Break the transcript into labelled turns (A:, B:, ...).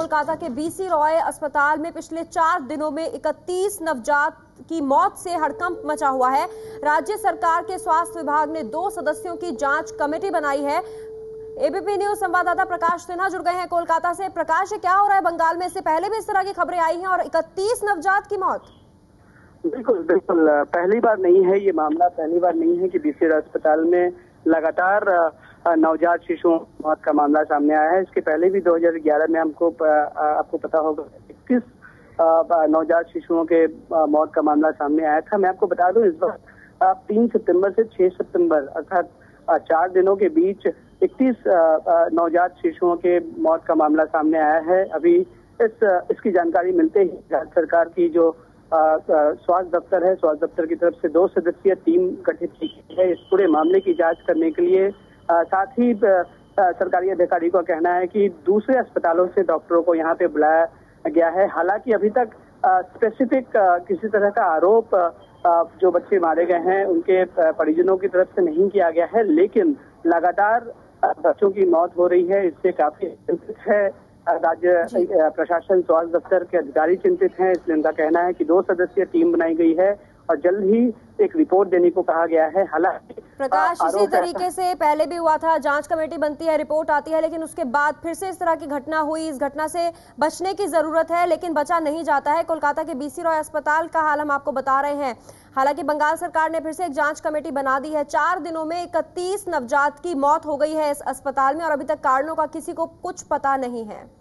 A: कोलकाता के बीसी रॉय अस्पताल में पिछले चार दिनों में 31 नवजात की मौत से हड़कंप मचा हुआ है। राज्य सरकार के स्वास्थ्य विभाग ने दो सदस्यों की जाँच कमेटी बनाई है। एबीपी न्यूज़ संवाददाता प्रकाश सिन्हा जुड़ गए हैं कोलकाता से। प्रकाश, क्या हो रहा है? बंगाल में इससे पहले भी इस तरह की खबरें आई हैं और इकतीस नवजात की मौत।
B: बिल्कुल बिल्कुल। पहली बार नहीं है ये मामला। पहली बार नहीं है कि बीसीआर अस्पताल में लगातार नवजात शिशुओं मौत का मामला सामने आया है। इसके पहले भी 2011 में हमको आपको पता होगा, इक्कीस नवजात शिशुओं के मौत का मामला सामने आया था। मैं आपको बता दूँ, इस बार तीन सितंबर से छह सितंबर, अर्थात चार दिनों के बीच इकतीस नवजात शिशुओं के मौत का मामला सामने आया है। अभी इस इसकी जानकारी मिलते ही राज्य सरकार की जो स्वास्थ्य दफ्तर है, स्वास्थ्य दफ्तर की तरफ़ से दो सदस्यीय टीम गठित की है। इस पूरे मामले की जाँच करने के लिए साथ ही सरकारी अधिकारी का कहना है कि दूसरे अस्पतालों से डॉक्टरों को यहाँ पे बुलाया गया है। हालाँकि अभी तक स्पेसिफिक किसी तरह का आरोप जो बच्चे मारे गए हैं उनके परिजनों की तरफ़ से नहीं किया गया है लेकिन लगातार बच्चों की मौत हो रही है। इससे काफ़ी चिंतित है। राज्य प्रशासन स्वास्थ्य दफ्तर के अधिकारी चिंतित हैं। इसलिए उनका कहना है कि दो सदस्यीय टीम बनाई गई है और जल्द ही एक रिपोर्ट देने को कहा गया है। हालाँकि
A: प्रकाश इसी तरीके से पहले भी हुआ था जाँच कमेटी बनती है रिपोर्ट आती है लेकिन उसके बाद फिर से इस तरह की घटना हुई। इस घटना से बचने की ज़रूरत है लेकिन बचा नहीं जाता है। कोलकाता के बीसी रॉय अस्पताल का हाल हम आपको बता रहे हैं। हालाँकि बंगाल सरकार ने फिर से एक जाँच कमेटी बना दी है। चार दिनों में इकतीस नवजात की मौत हो गई है इस अस्पताल में और अभी तक कारणों का किसी को कुछ पता नहीं है।